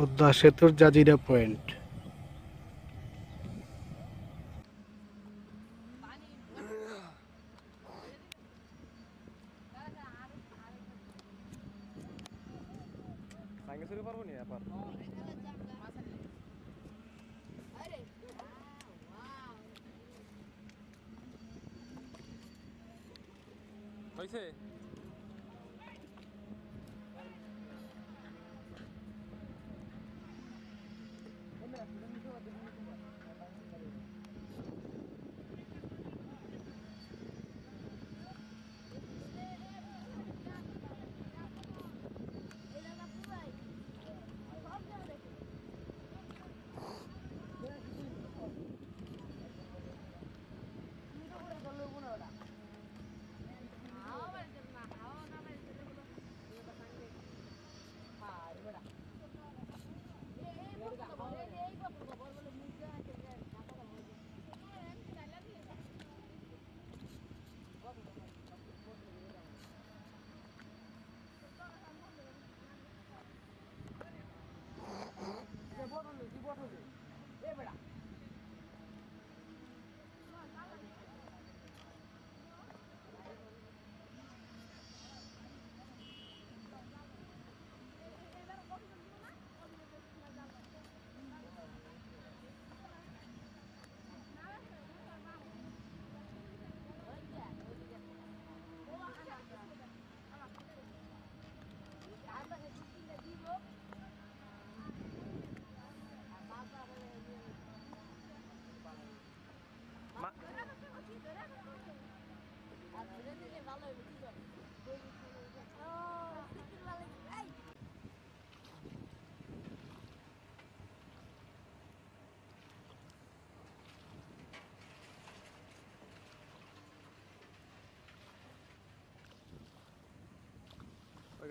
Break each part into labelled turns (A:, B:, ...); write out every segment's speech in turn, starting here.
A: পদ্মা সেতুর Jazeera point.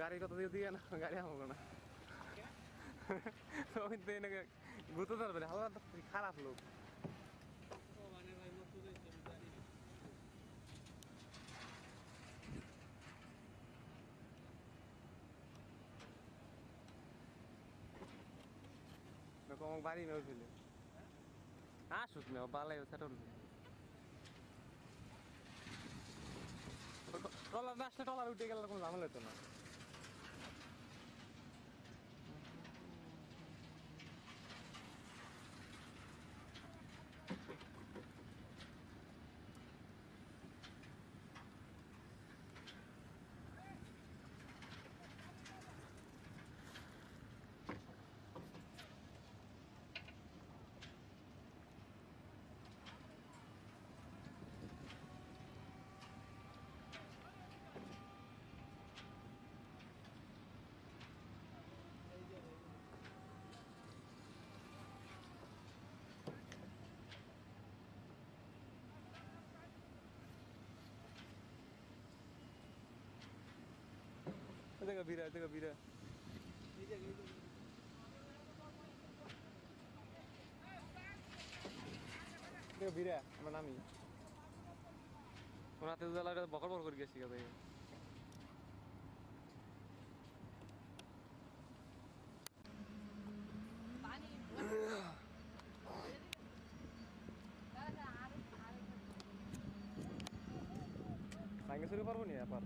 B: ওই কথা দিয়ে দিয়ে না গাড়ি আমাকে না ওই তো এনাকে গুঁতো ধরবে হালকা খারাপ লোক বাড়ি মেয়ে উঠলে আসুক না বালাই সেটল টলার না আসলে উঠে গেলে কোনো ঝামেলা হতো না এদিকে বিরা এদিকে বিরা এদিকে বিরা আমার নামি। রাতে উজালা বকর বকর করে গেছি গাবে ভাঙে চুরি পারব নি এবার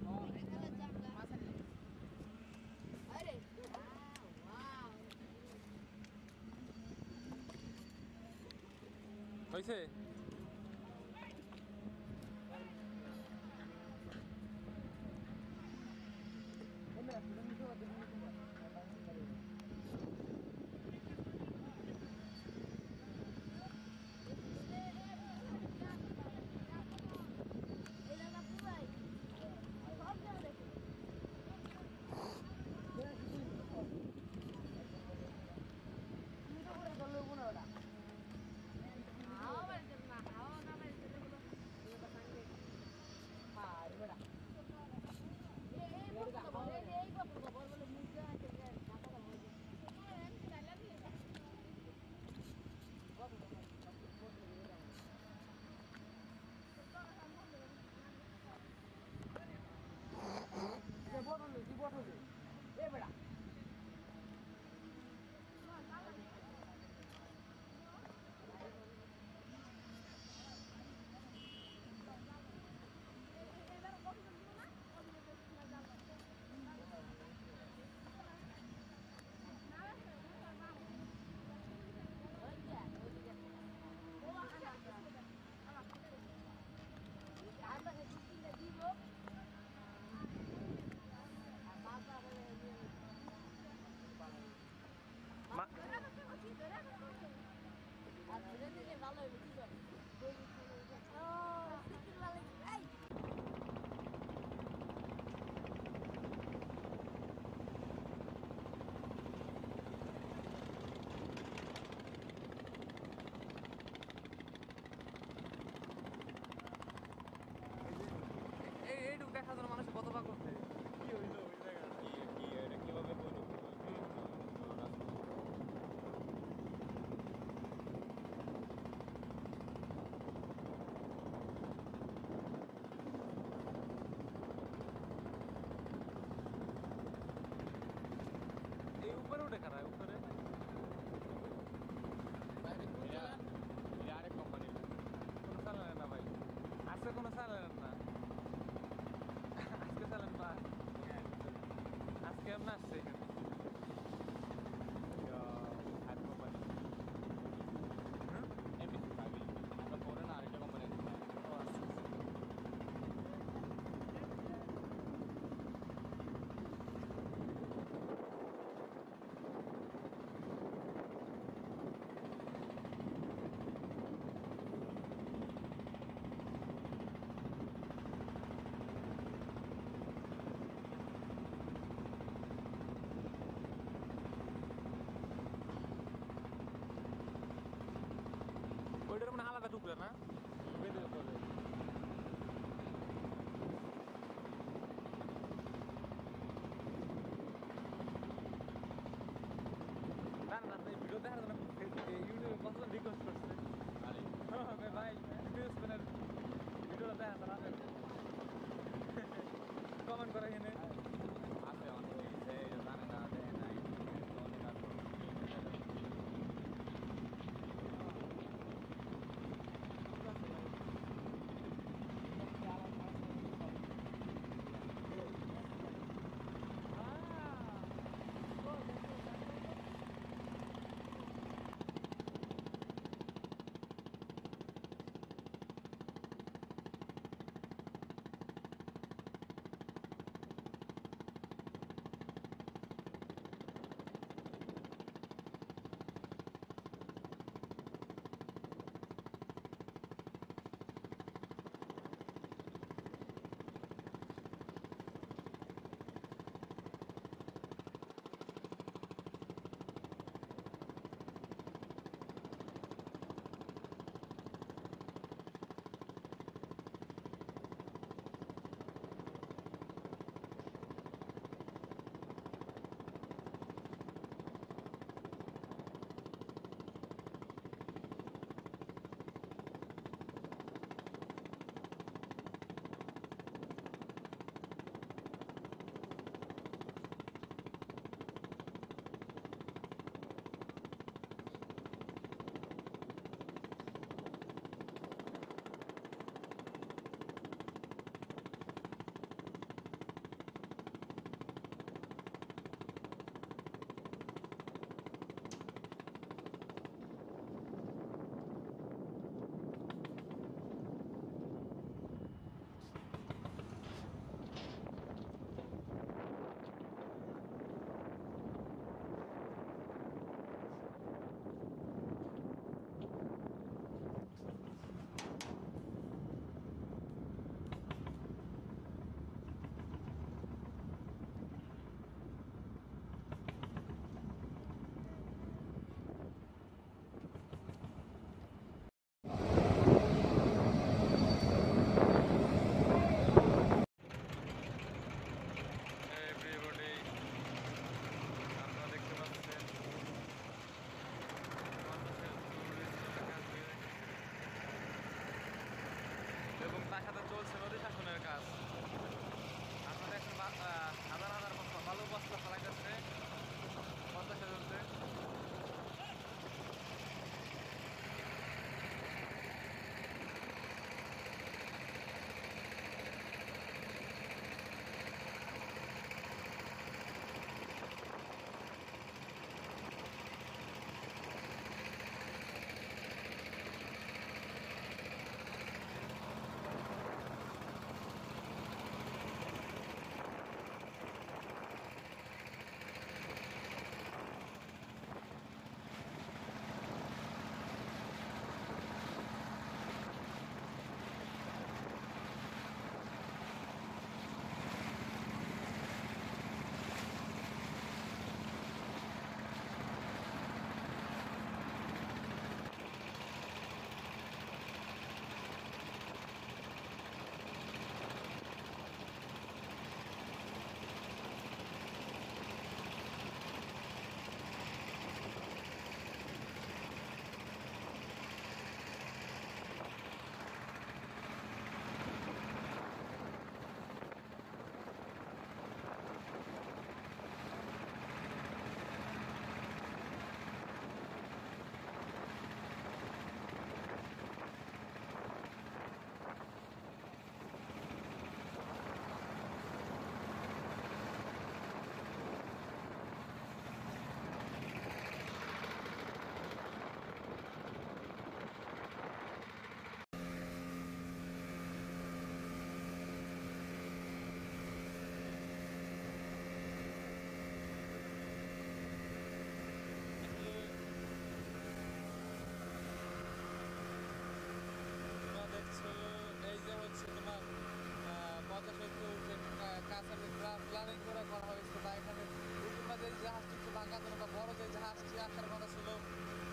B: একটু বা বড় যে জাহাজটি আসার কথা ছিল।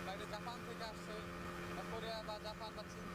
B: বা এটা জাপান থেকে আসছে। বা কোরিয়া বা জাপান বা চীন